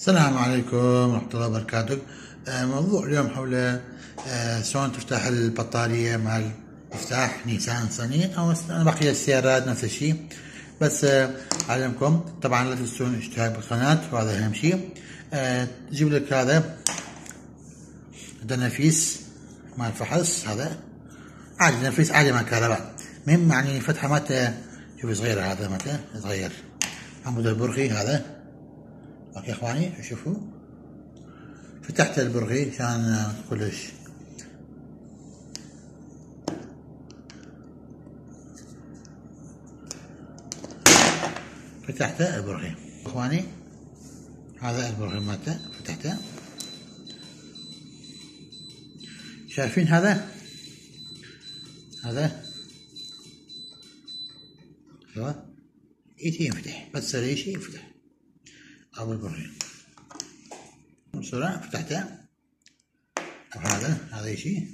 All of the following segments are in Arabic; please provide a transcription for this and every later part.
السلام عليكم ورحمة الله وبركاته. آه، موضوع اليوم حول آه، شلون تفتح البطارية مع مفتاح نيسان صني أو بقية السيارات نفس الشيء. بس آه، أعلمكم طبعا لا تنسون اشتراك بالقناة وهذا أهم شيء. تجيب لك هذا نفيس مال فحص هذا عادي نفيس عادي مال كهرباء مهم يعني فتحة مالته شوف صغيرة هذا مالته صغير. عمود البرغي هذا. أوكي إخواني شوفوا. فتحت البرغي كان كلش فتحت البرغي إخواني هذا البرغي مالته فتحته. شايفين هذا؟ هذا. أيوه ايتي ينفتح. بس أي شيء يفتح أول برهين بسرعة فتحتها. وهذا هذا يشي.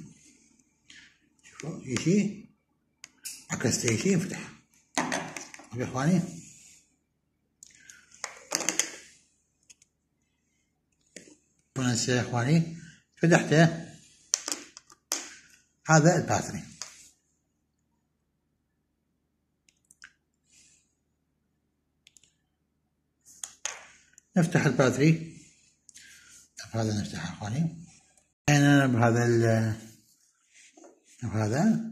شوفوا يشي. عكست يشي ينفتح يا إخواني. هنا يا إخواني فتحته. هذا ال battery. نفتح ال battery. هذا نفتحه اخواني هنا بهذا ال بهذا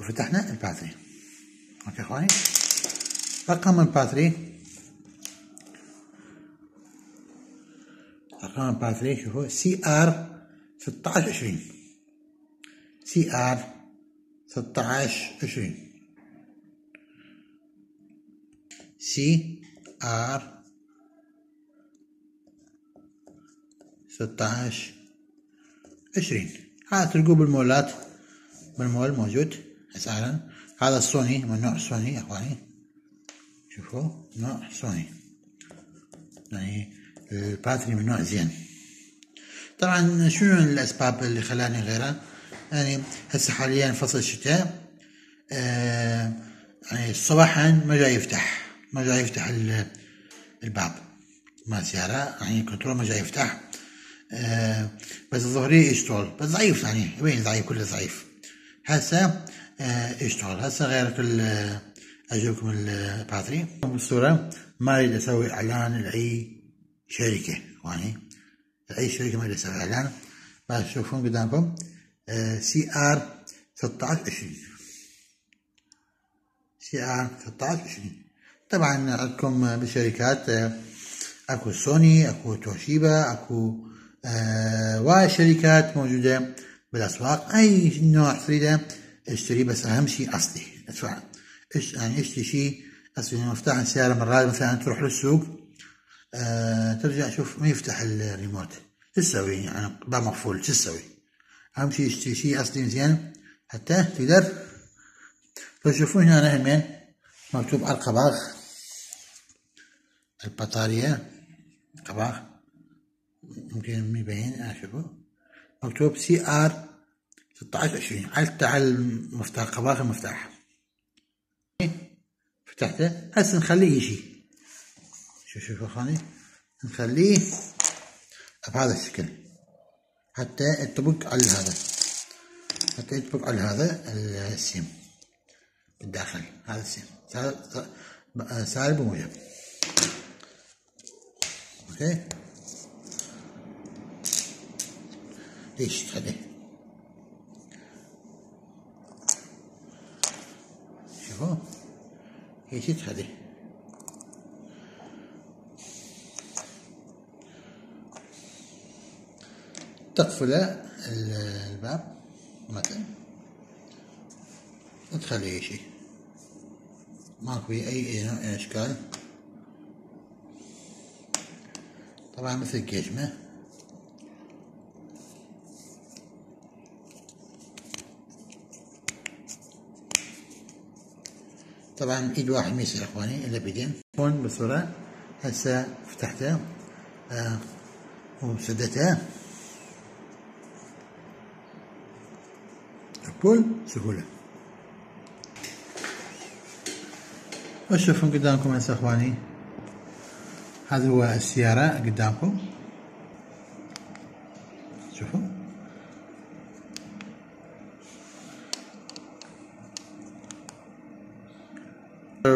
وفتحنا الباتري. OK اخواني رقم ال battery. رقم ال battery شوفوا CR 16 20 CR 16 20 CR ستة عشر. عشرين. هذا تلقوه بالمولات. بالمول موجود. اسعارا هذا السوني. من نوع سوني يا أخواني؟ شوفوا. نوع سوني. يعني ال battery من نوع زين. طبعا شنو الأسباب اللي خلاني غيره يعني هسه حاليا فصل الشتاء. آه يعني صباحا ما جاي يفتح. ما جاي يفتح الباب. مال السيارة يعني control ما جاي يفتح. آه بس الظهرية يشتغل بس ضعيف يعني وين ضعيف كله ضعيف. هسه آه يشتغل هسه غير كل آه اجيبكم ال battery بالصورة ما أريد أسوي إعلان لأي شركة يعني لأي شركة ما أريد أسوي إعلان. بس تشوفون قدامكم. CR 16 20 CR 16 20 طبعا عندكم بالشركات آه، أكو سوني أكو توشيبا أكو آه وشركات موجودة بالأسواق. أي نوع تريده اشتري بس أهم شيء أصلي أدفع. يعني اشتري شيء أصلي؟ مفتاح السيارة مرات مثلا تروح للسوق آه ترجع شوف ما يفتح الريموت. شو تسوي؟ يعني باب مقفول. شو تسوي؟ أهم شيء اشتري شيء أصلي زين. حتى تقدر تشوفون هنا همين مكتوب على القباغ البطارية قباغ. يمكن يبين اشوفه مكتوب CR 16 20 علقت على المفتاح قباخ المفتاح. فتحته. هسه نخليه يجي. شوف شوف اخواني نخليه بهذا الشكل. حتى يطبق على هذا. حتى يطبق على هذا السيم. بالداخل. هذا السيم. سالب وموجب. أوكي؟ هذا شوفوا إيش هذا تقفل الباب. مثلا أي شيء. ماكو أي نوع طبعا مثل الجزمة. طبعا ايد واحد ما يصير اخواني إلا بيدين هون بصورة هسه فتحته آه وسدته بكل سهولة. وشوفون قدامكم هسه إخواني. هذا هو السيارة قدامكم.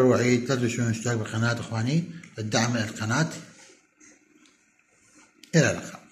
وعيد لا تنسون الاشتراك بالقناة إخواني؟ للدعم القناة. إلى اللقاء.